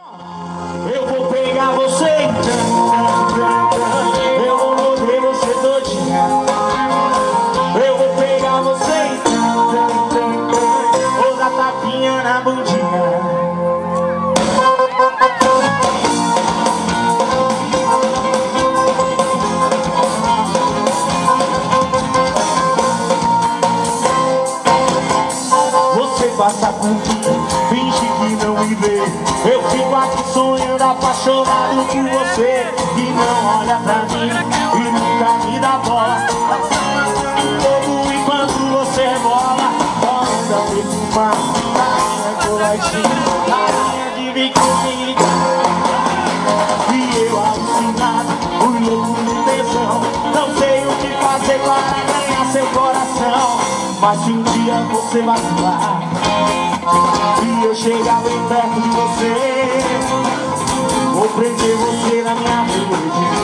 Eu vou pegar você Eu vou morder você todinha. Eu vou pegar você Vou dar tapinha na bundinha. Você passa por mim, que não me vê. Eu fico aqui sonhando, apaixonado por você. E não olha pra mim, e nunca me dá bola. Todo enquanto você bola Onda perfumada, rainha colatinha Rainha de biquíni E eu alucinado, o louco de tesão. Não sei o que fazer para ganhar seu coração. Mas se um dia você vacilar E eu chegar bem perto de você. Vou prender você na minha rede